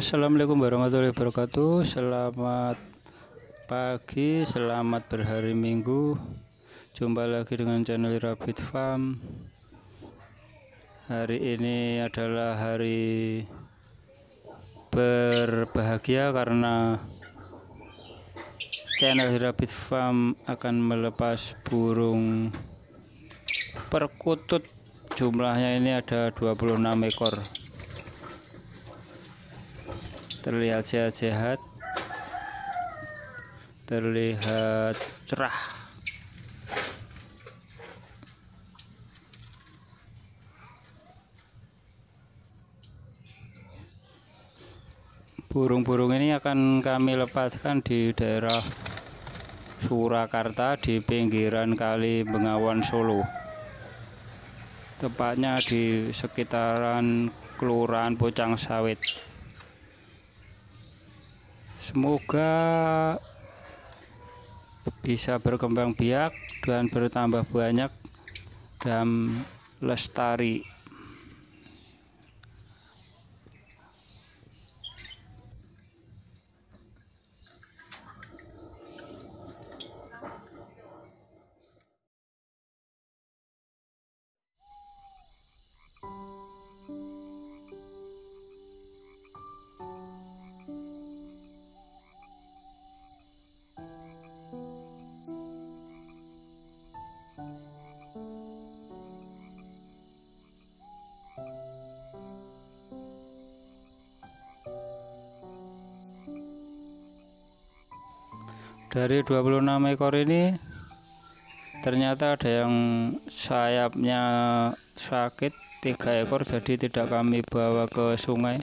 Assalamualaikum warahmatullahi wabarakatuh. Selamat pagi Selamat berhari minggu. Jumpa lagi dengan channel Rabbit Farm. Hari ini adalah hari Berbahagia karena Channel Rabbit Farm akan melepas burung Perkutut. Jumlahnya ini ada 26 ekor terlihat sehat-sehat. Terlihat cerah. Burung-burung ini akan kami lepaskan di daerah Surakarta di pinggiran kali Bengawan Solo. Tepatnya di sekitaran Kelurahan Pucang Sawit semoga bisa berkembang biak dan bertambah banyak dan lestari dari 26 ekor ini ternyata ada yang sayapnya sakit tiga ekor jadi tidak kami bawa ke sungai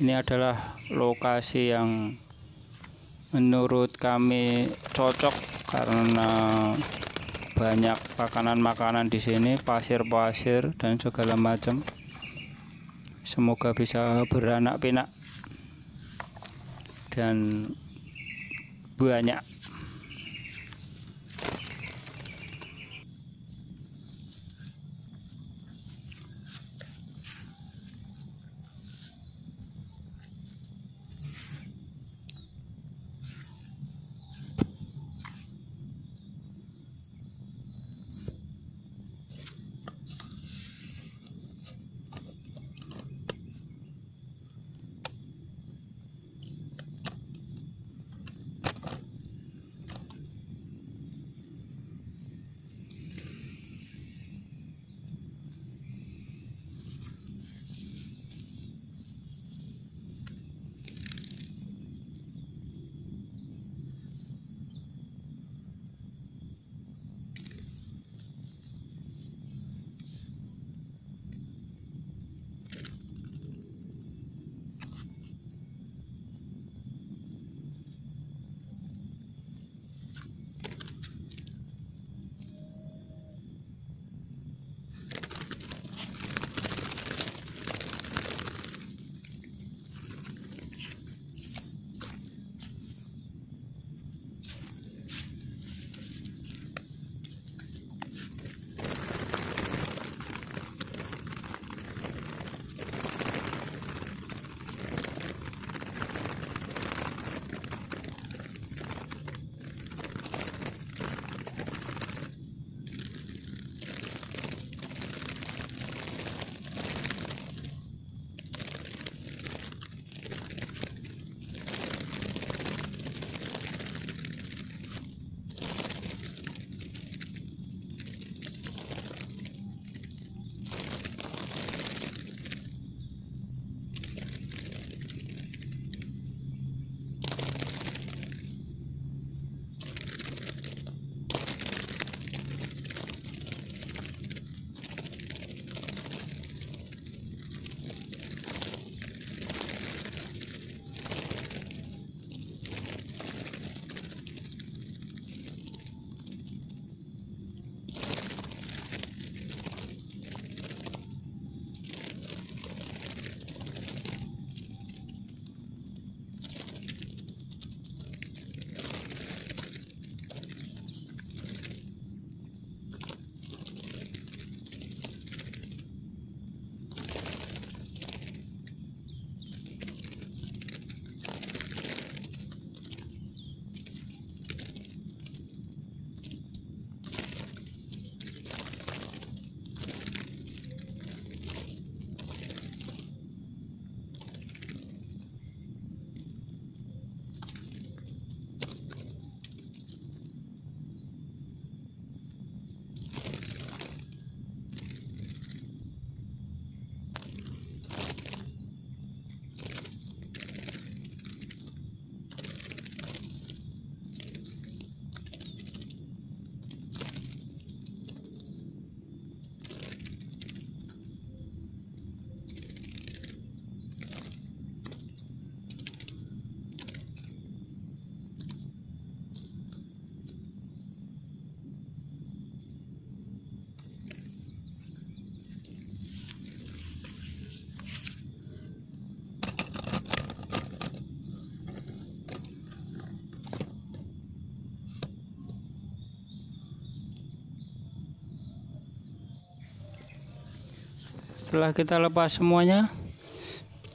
ini adalah lokasi yang menurut kami cocok karena banyak makanan-makanan di sini pasir-pasir dan segala macam. Semoga bisa beranak pinak dan banyak setelah kita lepas semuanya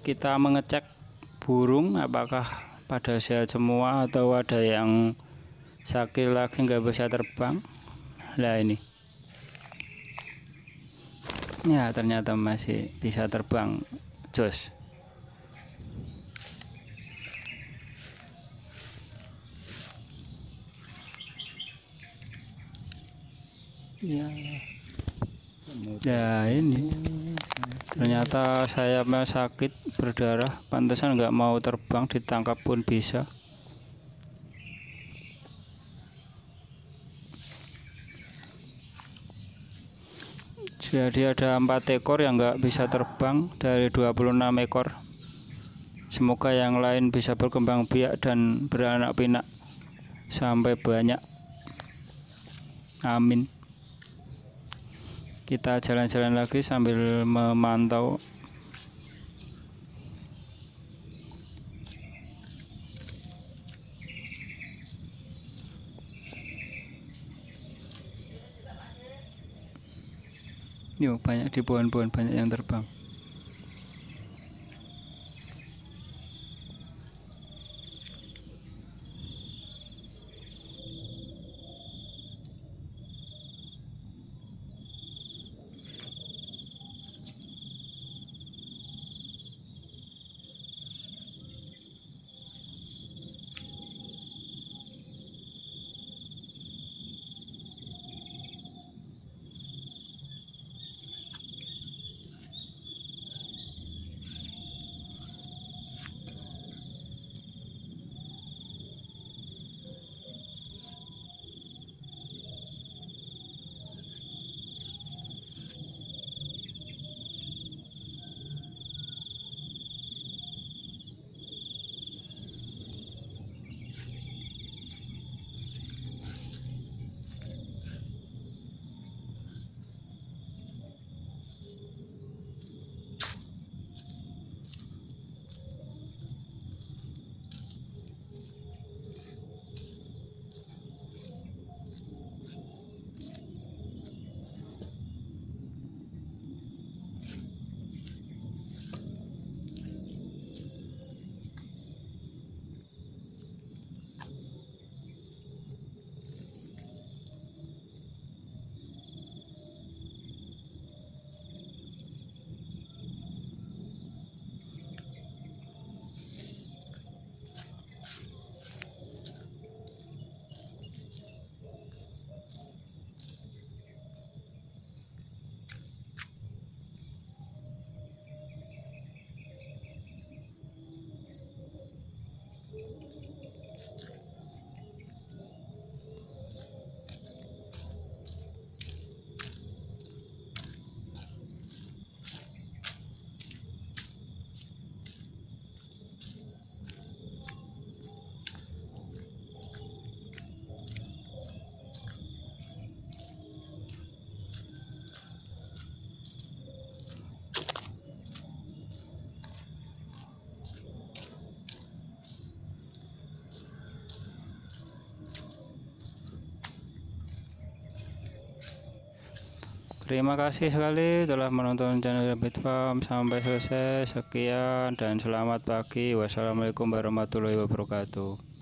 kita mengecek burung apakah pada sehat semua atau ada yang sakit lagi nggak bisa terbang. Lah ini. Ya ternyata masih bisa terbang jos. Ya ya ini ternyata sayapnya sakit berdarah pantesan nggak mau terbang ditangkap pun bisa. Jadi ada empat ekor yang nggak bisa terbang dari 26 ekor. Semoga yang lain bisa berkembang biak dan beranak pinak sampai banyak. Amin kita jalan-jalan lagi sambil memantau Yuk, banyak di pohon-pohon banyak yang terbang. Terima kasih sekali telah menonton channel Rabbit Farm sampai selesai. Sekian dan selamat pagi. Wassalamualaikum warahmatullahi wabarakatuh.